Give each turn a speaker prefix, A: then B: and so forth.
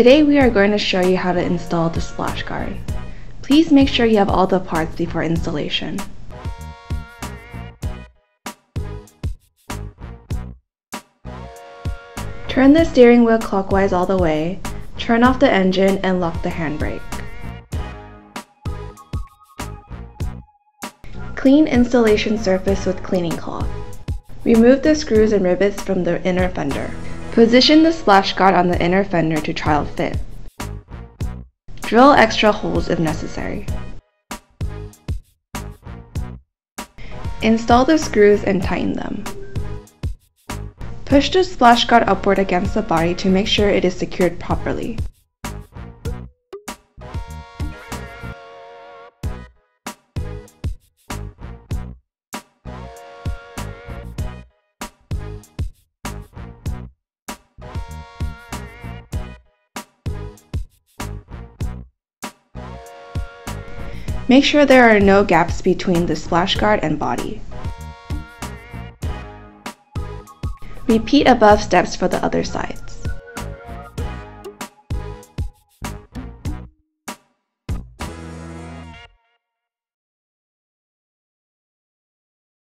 A: Today we are going to show you how to install the splash guard. Please make sure you have all the parts before installation. Turn the steering wheel clockwise all the way, turn off the engine and lock the handbrake. Clean installation surface with cleaning cloth. Remove the screws and rivets from the inner fender. Position the splash guard on the inner fender to trial fit. Drill extra holes if necessary. Install the screws and tighten them. Push the splash guard upward against the body to make sure it is secured properly. Make sure there are no gaps between the splash guard and body. Repeat above steps for the other sides.